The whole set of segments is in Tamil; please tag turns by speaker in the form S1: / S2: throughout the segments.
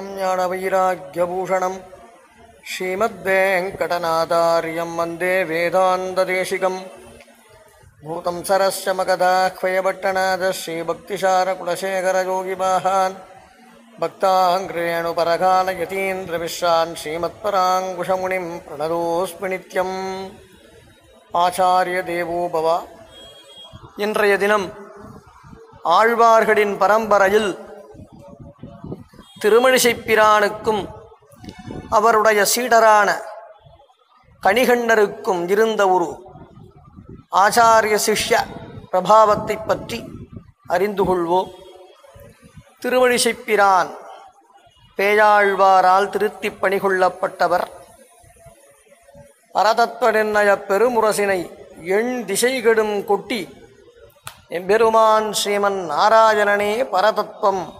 S1: ஞானம் ஞான வைராக்கியபூஷணம் ஸ்ரீமத்வேங்கடநாதாரியம் வந்தே வேதாந்ததேசிகம். பூதம் சரஸ்ய மகதாஹ்வயபட்டநாத ஸ்ரீபக்திசாரகுலசேகரயோகிபாகான் பக்தாங்கிரேணுபரகாலயதீந்திரவிஸ்ரான் ஸ்ரீமத்பராங்குஷமுனிம் பிரணதோஸ்மி நித்யம் ஆச்சாரிய தேவோபவா இன்றைய தினம் ஆழ்வார்களின் பரம்பரையில் திருமழிசைப்பிரானுக்கும் அவருடைய சீடரான கணிகண்ணருக்கும் இருந்த ஒரு ஆச்சாரிய சிஷ்ய பிரபாவத்தை பற்றி அறிந்து கொள்வோம். திருமழிசைப்பிரான் பேயாழ்வாரால் திருத்திப் பணிகொள்ளப்பட்டவர். பரதத்துவ நிர்ணய பெருமுரசினை எண் திசைகெடும் கொட்டி எம்பெருமான் ஸ்ரீமன் நாராயணனே பரதத்துவம்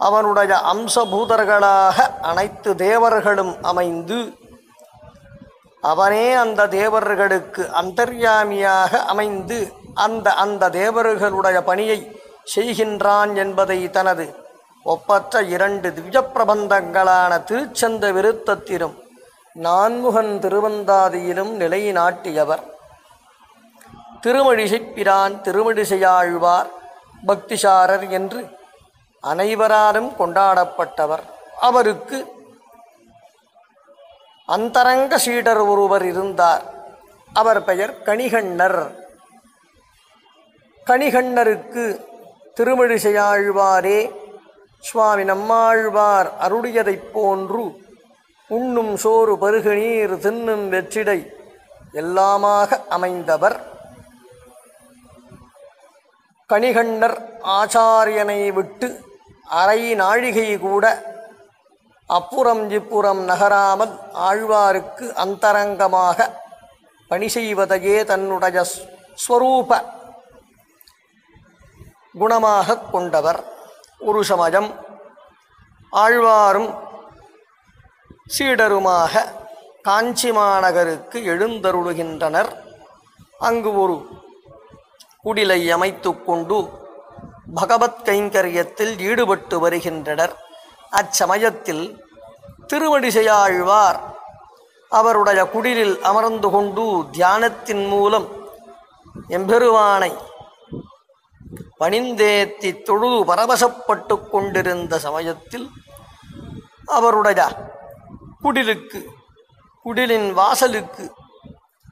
S1: அவனுடைய அம்சபூதர்களாக அனைத்து தேவர்களும் அமைந்து அவனே அந்த தேவர்களுக்கு அந்தர்யாமியாக அமைந்து அந்த அந்த தேவர்களுடைய பணியை செய்கின்றான் என்பதை தனது ஒப்பற்ற இரண்டு திவ்ய பிரபந்தங்களான திருச்சந்த விருத்தத்திலும் நான்முகன் திருவந்தாதியிலும் நிலைநாட்டியவர் திருமழிசைப்பிரான் திருமழிசையாழ்வார் பக்திசாரர் என்று அனைவராலும் கொண்டாடப்பட்டவர் அவருக்கு அந்தரங்க சீடர் ஒருவர் இருந்தார். அவர் பெயர் கணிகண்ணர். கணிகண்ணருக்கு திருமழிசையாழ்வாரே சுவாமி நம்மாழ்வார் அருளியதைப் போன்று உண்ணும் சோறு பருகுநீர் தின்னும் வெற்றிடை எல்லாமாக அமைந்தவர். கணிகண்ணர் ஆச்சாரியனை விட்டு அரை நாழிகை கூட அப்புறம் இப்புறம் நகராமல் ஆழ்வாருக்கு அந்தரங்கமாக பணி செய்வதையே தன்னுடைய ஸ்வரூப குணமாக கொண்டவர். ஒரு சமயம் ஆழ்வாரும் சீடருமாக காஞ்சி மாநகருக்கு எழுந்தருளுகின்றனர். அங்கு ஒரு குடிலை அமைத்து கொண்டு பகவத் கைங்கரியத்தில் ஈடுபட்டு வருகின்றனர். அச்சமயத்தில் திருவடிசையாழ்வார் அவருடைய குடிலில் அமர்ந்து கொண்டு தியானத்தின் மூலம் எம்பெருவானை பணிந்தேத்தி தொழுது பரவசப்பட்டு கொண்டிருந்த சமயத்தில் அவருடைய குடிலுக்கு குடிலின் வாசலுக்கு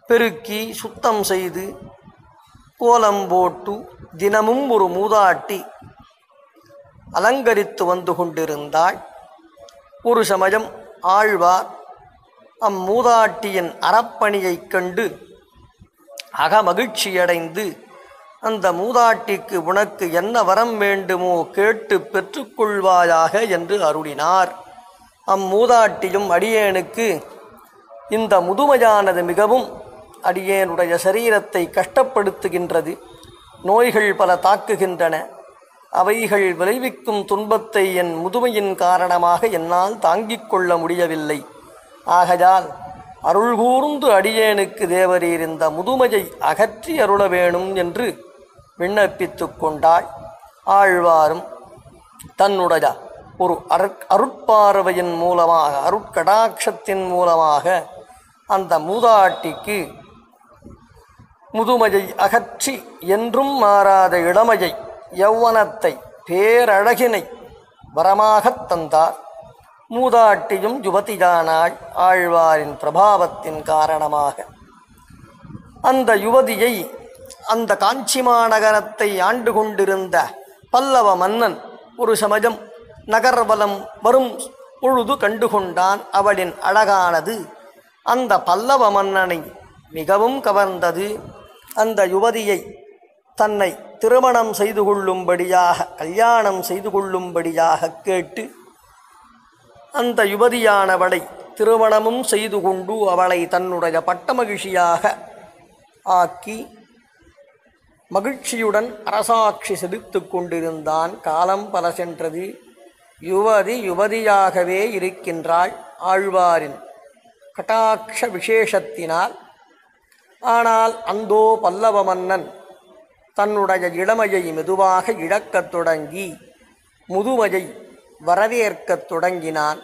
S1: பெருக்கி சுத்தம் செய்து கோலம் போட்டு தினமும் ஒரு மூதாட்டி அலங்கரித்து வந்து கொண்டிருந்தாள். ஒரு சமயம் ஆழ்வார் அம்மூதாட்டியின் அறப்பணியைக் கண்டு அகமகிழ்ச்சியடைந்து அந்த மூதாட்டிக்கு உனக்கு என்ன வரம் வேண்டுமோ கேட்டு பெற்றுக்கொள்வாயாக என்று அருளினார். அம்மூதாட்டியும் அடியேனுக்கு இந்த முதுமையானது மிகவும் அடியேனுடைய சரீரத்தை கஷ்டப்படுத்துகின்றது. நோய்கள் பல தாக்குகின்றன. அவைகள் விளைவிக்கும் துன்பத்தை என் முதுமையின் காரணமாக என்னால் தாங்கிக் கொள்ள முடியவில்லை. ஆகையால் அருள் கூர்ந்து அடியேனுக்கு தேவரீர் இந்த முதுமையை அகற்றி அருள வேணும் என்று விண்ணப்பித்து கொண்டாள். ஆழ்வாரும் தன்னுடைய ஒரு அருட் அருட்பார்வையின் மூலமாக அருட்கடாட்சத்தின் மூலமாக அந்த மூதாட்டிக்கு முதுமையை அகற்றி என்றும் மாறாத இளமையை யௌவனத்தை பேரழகினை வரமாகத் தந்தார். மூதாட்டியும் யுவதியானாள் ஆழ்வாரின் பிரபாவத்தின் காரணமாக. அந்த யுவதியை அந்த காஞ்சி மாநகரத்தை ஆண்டு கொண்டிருந்த பல்லவ மன்னன் ஒரு சமயம் நகர்வலம் வரும் பொழுது கண்டுகொண்டான் அவளின் அழகானது. அந்த பல்லவ மன்னனை மிகவும் கவர்ந்தது. அந்த யுவதியை தன்னை திருமணம் செய்து கொள்ளும்படியாக கல்யாணம் செய்து கொள்ளும்படியாக கேட்டு அந்த யுவதியானவளை திருமணமும் செய்து கொண்டு அவளை தன்னுடைய பட்டமகிழ்ச்சியாக ஆக்கி மகிழ்ச்சியுடன் அரசாட்சி செலுத்து கொண்டிருந்தான். காலம் பல சென்றது. யுவதி யுவதியாகவே இருக்கின்றாள். ஆழ்வாரின் கட்டாட்ச விசேஷத்தினால் ஆனால் அந்தோ பல்லவ மன்னன் தன்னுடைய இளமையை மெதுவாக இழக்கத் தொடங்கி முதுமையை வரவேற்கத் தொடங்கினான்.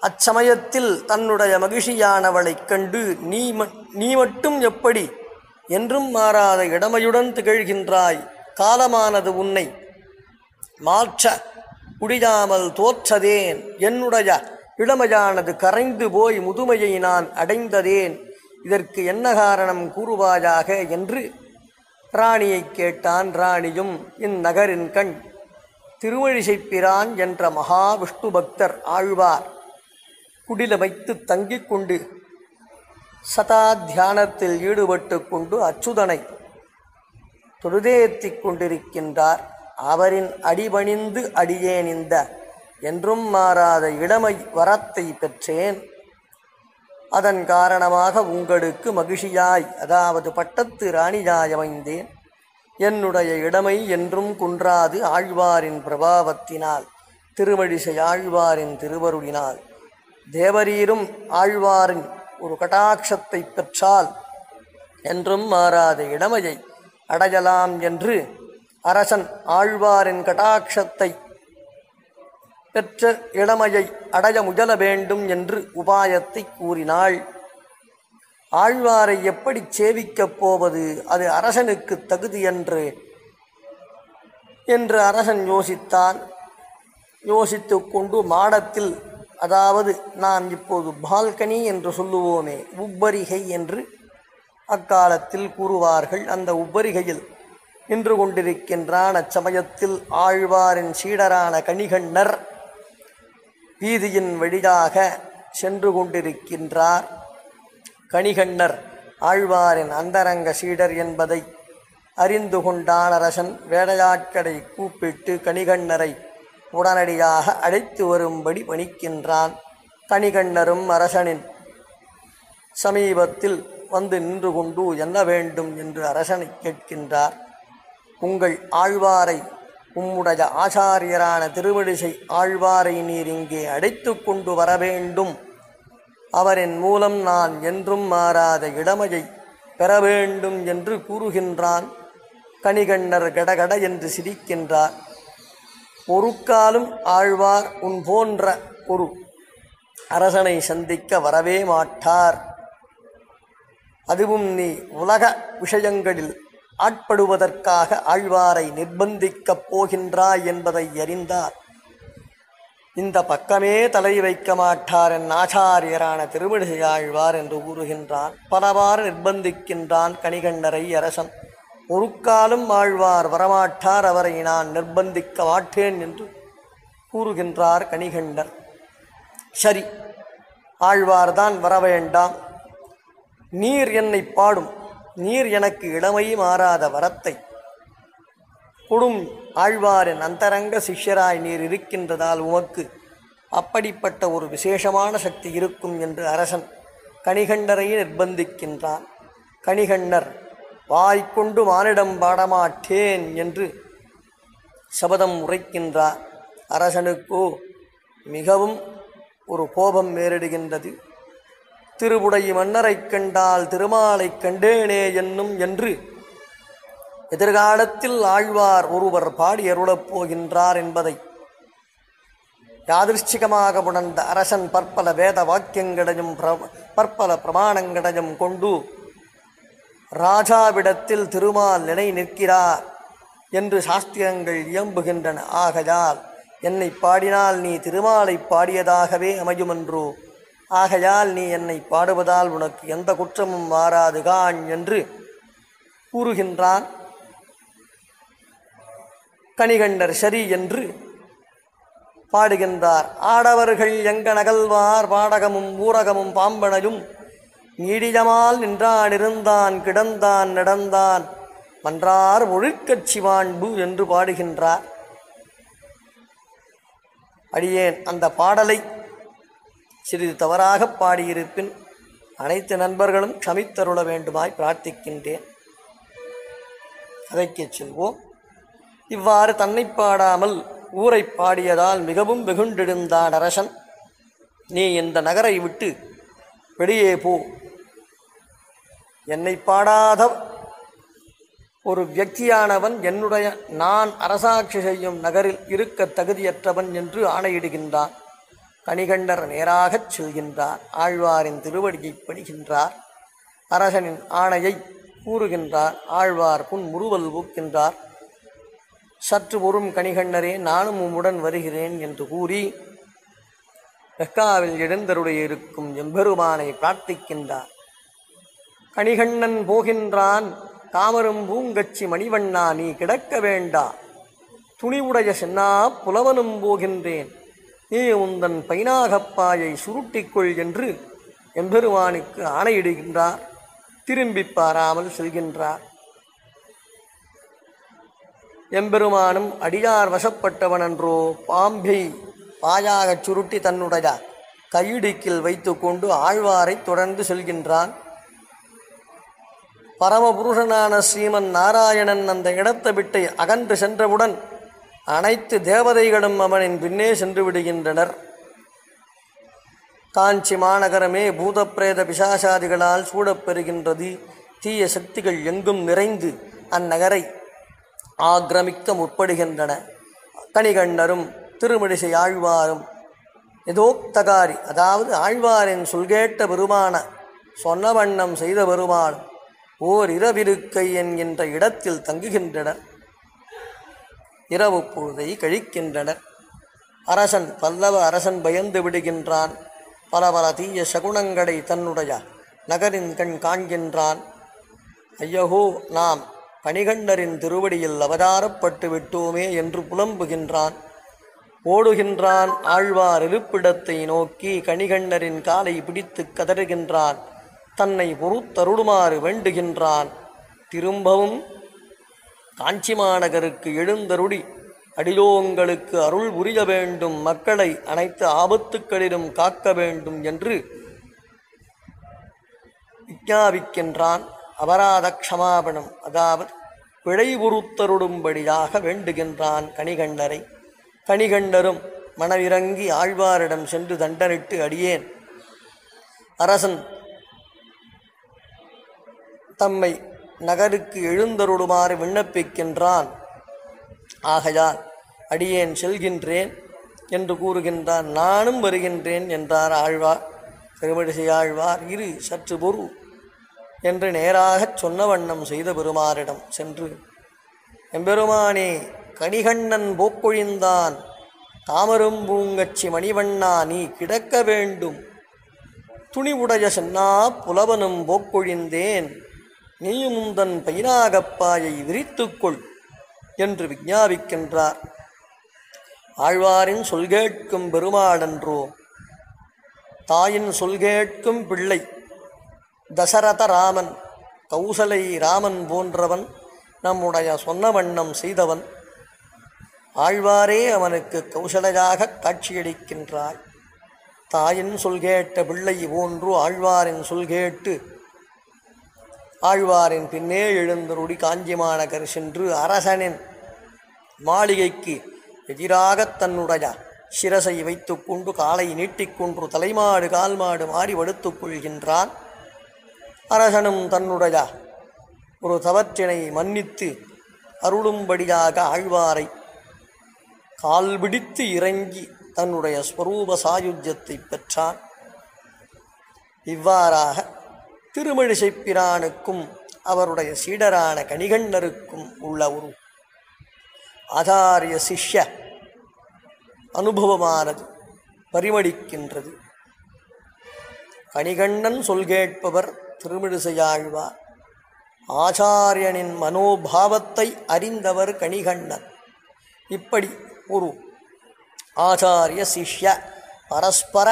S1: அச்சமயத்தில் தன்னுடைய மகிழ்ச்சியானவளைக் கண்டு நீ நீ மட்டும் எப்படி என்றும் மாறாத இடமையுடன் திகழ்கின்றாய். காலமானது உன்னை மாற்ற முடியாமல் தோற்றதேன். என்னுடைய இளமையானது கரைந்து போய் முதுமையை நான் அடைந்ததேன். இதற்கு என்ன காரணம் கூறுவாயாக என்று ராணியைக் கேட்டான் ராணியும் இந்நகரின் கண் திருவழிசைப்பிரான் என்ற மகா விஷ்ணு பக்தர் ஆழ்வார். குடில வைத்து தங்கிக் கொண்டு சதா தியானத்தில் ஈடுபட்டு கொண்டு அச்சுதனை தொழுதேத்திக் கொண்டிருக்கின்றார். அவரின் அடிபணிந்து அடியேன் இந்த என்றும் மாறாத இளமை வரத்தை பெற்றேன். அதன் காரணமாக உங்களுக்கு மகிழ்ச்சியாய் அதாவது பட்டத்து ராணியாய் அமைந்தேன். என்னுடைய இளமை என்றும் குன்றாது ஆழ்வாரின் பிரபாவத்தினால் திருமழிசை ஆழ்வாரின் திருவருளினால். தேவரீரும் ஆழ்வாரின் ஒரு கட்டாட்சத்தை பெற்றால் என்றும் மாறாத இளமையை அடையலாம் என்று அரசன் ஆழ்வாரின் கட்டாட்சத்தை பெற்ற இளமையை அடைய முயல வேண்டும் என்று உபாயத்தை கூறினாள். ஆழ்வாரை எப்படி சேவிக்கப் போவது? அது அரசனுக்கு தகுதி என்று என்று அரசன் யோசித்தான். யோசித்து கொண்டு மாடத்தில் அதாவது நாம் இப்போது பால்கனி என்று சொல்லுவோமே உப்பரிகை என்று அக்காலத்தில் கூறுவார்கள். அந்த உப்பரிகையில் நின்று கொண்டிருக்கின்றான். அச்சமயத்தில் ஆழ்வாரின் சீடரான கணிகண்ணர் வீதியின் வழியாக சென்று கொண்டிருக்கின்றார் கணிகண்ணர். ஆழ்வாரின் அந்தரங்க சீடர் என்பதை அறிந்து கொண்டான் அரசன் வேலையாட்களை கூப்பிட்டு கணிகண்ணரை உடனடியாக அழைத்து வரும்படி பணிக்கின்றான் கணிகண்ணரும் அரசனின் சமீபத்தில் வந்து நின்று கொண்டு என்ன வேண்டும்? என்று அரசனை கேட்கின்றார். உங்கள் ஆழ்வாரை உம்முடைய ஆச்சாரியரான திருவடிசை ஆழ்வாரை நீர் இங்கே அடைத்து கொண்டு வர வேண்டும். அவரின் மூலம் நான் என்றும் மாறாத இடமையை பெற வேண்டும் என்று கூறுகின்றான். கணிகண்ணர் கடகட என்று சிரிக்கின்றார். பொறுக்காலும் ஆழ்வார் உன் போன்ற ஒரு அரசனை சந்திக்க வரவே மாட்டார். அதுவும் நீ உலக விஷயங்களில் ஆட்படுவதற்காக ஆழ்வாரை நிர்பந்திக்கப் போகின்றாய் என்பதை அறிந்தார் இந்த பக்கமே தலை வைக்க மாட்டார் என் ஆச்சாரியரான திருவிடுகை ஆழ்வார் என்று கூறுகின்றான். பலவாறு நிர்பந்திக்கின்றான் கணிகண்டரை அரசன் ஒரு காலம் ஆழ்வார் வரமாட்டார் அவரை நான் நிர்பந்திக்க மாட்டேன் என்று கூறுகின்றார் கணிகண்டர். சரி ஆழ்வார்தான் வர வேண்டாம் நீர் என்னை பாடும். நீர் எனக்கு இளமை மாறாத வரத்தை. கொடும் ஆழ்வாரின் அந்தரங்க சிஷ்யராய் நீர் இருக்கின்றதால் உமக்கு அப்படிப்பட்ட ஒரு விசேஷமான சக்தி இருக்கும் என்று அரசன் கணிகண்டரை நிர்பந்திக்கின்றான். கணிகண்டர் வாய்க்கொண்டு மானிடம் பாடமாட்டேன் என்று சபதம் உரைக்கின்றார். அரசனுக்கோ மிகவும் ஒரு கோபம் நேரிடுகின்றது. திருவுடை மன்னரைக் கண்டால் திருமாலைக் கண்டேனே என்னும் என்று. எதிர்காலத்தில் ஆழ்வார் ஒருவர் பாடி அருளப் போகின்றார் என்பதை. யாதிருஷ்டிகமாக உணர்ந்த அரசன் பற்பல வேத வாக்கியங்களையும் பிர- பற்பல பிரமாணங்களையும் கொண்டு ராஜாவிடத்தில் திருமால் நினை நிற்கிறார் என்று சாஸ்திரங்கள் இயம்புகின்றன. ஆகையால் என்னை பாடினால் நீ திருமாலை பாடியதாகவே அமையுமென்றோ ஆகையால் நீ என்னை பாடுவதால் உனக்கு எந்த குற்றமும் வாராது காண் என்று கூறுகின்றான். கணிகண்டர் சரி என்று பாடுகின்றார். ஆடவர்கள் எங்க நகல்வார் பாடகமும் ஊரகமும் பாம்பனையும் நீடியமால் நின்றான் இருந்தான் கிடந்தான் நடந்தான் மன்றார் ஒழுக்கட்சி வாண்பு என்று பாடுகின்றார். அடியேன் அந்த பாடலை சிறிது தவறாக பாடியிருப்பின் அனைத்து நண்பர்களும் க்ஷமித்தருள வேண்டுமாய் பிரார்த்திக்கின்றேன். கதைக்கு செல்வோம். இவ்வாறு தன்னை பாடாமல் ஊரை பாடியதால் மிகவும் வெகுண்டெழுந்தான் அரசன். நீ இந்த நகரை விட்டு வெளியே போ. என்னை பாடாத ஒரு வியக்தியானவன் என்னுடைய நான் அரசாட்சி செய்யும் நகரில் இருக்க தகுதியற்றவன் என்று ஆணையிடுகின்றான். கணிகண்டர் நேராகச் செல்கின்றார். ஆழ்வாரின் திருவடியை பணிகின்றார் அரசனின் ஆணையை கூறுகின்றார். ஆழ்வார் புன் முறுவல் ஊக்கின்றார் சற்று பொறும் கணிகண்டரே நானும் உம்முடன் வருகிறேன் என்று கூறி வெக்காவில் எழுந்தருடைய இருக்கும் எம்பெருமானை பிரார்த்திக்கின்றார். கணிகண்ணன் போகின்றான் தாமரும் பூங்கச்சி மணிவண்ணா நீ கிடக்க வேண்டா. துணிவுடைய சென்னா புலவனும் போகின்றேன். நீ உந்தன் பைனாகப்பாயை சுருட்டிக்கொள் என்று எம்பெருமானுக்கு ஆணையிடுகின்றார். திரும்பி பாராமல் செல்கின்றார். எம்பெருமானும் அடியார் வசப்பட்டவனன்றோ பாம்பை பாயாகச் சுருட்டி தன்னுடைய கையிடுக்கில் வைத்துக்கொண்டு ஆழ்வாரை தொடர்ந்து செல்கின்றான். பரமபுருஷனான ஸ்ரீமன் நாராயணன் அந்த இடத்தை விட்டு அகன்று சென்றவுடன் அனைத்து தேவதைகளும் அவனின் பின்னே சென்று விடுகின்றனர். காஞ்சி மாநகரமே பூதப்பிரேத பிசாசாதிகளால் சூடப்பெறுகின்றது. தீய சக்திகள் எங்கும் நிறைந்து அந்நகரை ஆக்கிரமிக்க முற்படுகின்றன. கணிகண்ணரும் திருமடிசை ஆழ்வாரும் எதோக்தகாரி அதாவது ஆழ்வாரின் சொல்கேட்ட பெருமான சொன்ன வண்ணம் செய்த பெருமானும் ஓர் இரவிருக்கை என்கின்ற இடத்தில் தங்குகின்றனர். இரவு பொழுதை கழிக்கின்றனர். அரசன் பல்லவ அரசன் பயந்து விடுகின்றான். பல பல தீய சகுனங்களை தன்னுடைய நகரின் கண் காண்கின்றான். ஐயகோ நாம் கணிகண்டரின் திருவடியில் அவதாரப்பட்டு விட்டோமே என்று புலம்புகின்றான். ஓடுகின்றான் ஆழ்வார் இருப்பிடத்தை நோக்கி கணிகண்டரின் காலை பிடித்து கதறுகின்றான். தன்னை பொறுத்தருளுமாறு வேண்டுகின்றான். திரும்பவும் காஞ்சி மாநகருக்கு எழுந்தருடி அடிலோங்களுக்கு அருள் புரிய வேண்டும் மக்களை அனைத்து ஆபத்துக்களிலும் காக்க வேண்டும் என்று விஞ்ஞாபிக்கின்றான் அபராத க்ஷமாபணம் அதாவது பிழை பொறுத்தருடும்படியாக வேண்டுகின்றான் கணிகண்டரை கணிகண்டரும் மனவிறங்கி ஆழ்வாரிடம் சென்று தண்டனிட்டு அடியேன். அரசன் தம்மை நகருக்கு எழுந்தருளுமாறு விண்ணப்பிக்கின்றான். ஆகையால் அடியேன் செல்கின்றேன் என்று கூறுகின்றான். நானும் வருகின்றேன் என்றார் ஆழ்வார். திருமடிசை ஆழ்வார் இரு சற்று பொறு என்று நேராகச் சொன்ன வண்ணம் செய்த பெருமாரிடம் சென்று எம்பெருமானே கணிகண்ணன் போக்கொழிந்தான் தாமரும் பூங்கச்சி மணிவண்ணா நீ கிடக்க வேண்டும். துணிவுடைய சென்னா புலவனும் போக்கொழிந்தேன் நீயும் தன் பைனாகப்பாயை விரித்துக்கொள் என்று விஞ்ஞாபிக்கின்றார் ஆழ்வாரின் சொல்கேட்கும் பெருமாடன்றோ தாயின் சொல்கேட்கும் பிள்ளை தசரத ராமன் கௌசலை ராமன் போன்றவன் நம்முடைய சொன்ன வண்ணம் செய்தவன். ஆழ்வாரே அவனுக்கு கௌசலையாக காட்சியளிக்கின்றாய். தாயின் சொல்கேட்ட பிள்ளை போன்று ஆழ்வாரின் சொல்கேட்டு ஆழ்வாரின் பின்னே எழுந்தருடி காஞ்சிமாநகர் சென்று அரசனின் மாளிகைக்கு எதிராக தன்னுடைய சிரசை வைத்துக்கொண்டு காலை நீட்டிக்கொன்று தலைமாடு கால்மாடு மாறி வடுத்துக் கொள்கின்றான். அரசனும் தன்னுடைய ஒரு தவற்றினை மன்னித்து அருளும்படியாக ஆழ்வாரை கால் பிடித்து இறங்கி தன்னுடைய ஸ்வரூப சாயுஜ்யத்தை பெற்றான். இவ்வாறாக திருமழிசை பிரானுக்கும் அவருடைய சீடரான கணிகண்ணருக்கும் உள்ள ஒரு ஆதாரிய சிஷ்ய அனுபவமானது பரிமளிக்கின்றது. கணிகண்ணன் சொல்கேட்பவர் திருமிழிசையாழ்வார் ஆச்சாரியனின் மனோபாவத்தை அறிந்தவர் கணிகண்ணன். இப்படி ஒரு ஆச்சாரிய சிஷ்ய பரஸ்பர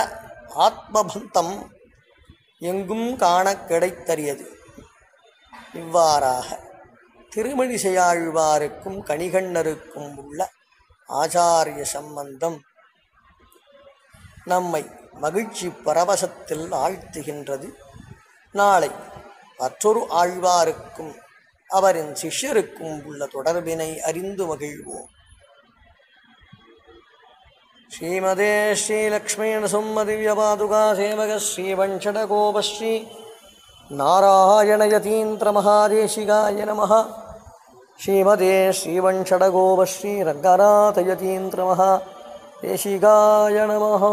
S1: ஆத்மபந்தம் எங்கும் காண கிடைத்தறியது. இவ்வாறாக திருமணிசையாழ்வாருக்கும் கணிகண்ணருக்கும் உள்ள ஆச்சாரிய சம்பந்தம் நம்மை மகிழ்ச்சி பரவசத்தில் ஆழ்த்துகின்றது. நாளை மற்றொரு ஆழ்வாருக்கும் அவரின் சிஷ்யருக்கும் உள்ள தொடர்பினை அறிந்து மகிழ்வோம். श्रीमदे श्रीलक्ष्मीणसंमदिव्यपादुकासेवक श्रीवंशडगोवश्रीनारायणयतीन्द्रमहादेशिगाय नमः। श्रीमदे श्रीवंशडगोवश्रीरग्गनाथयतीन्द्रमःशिगाय नमः।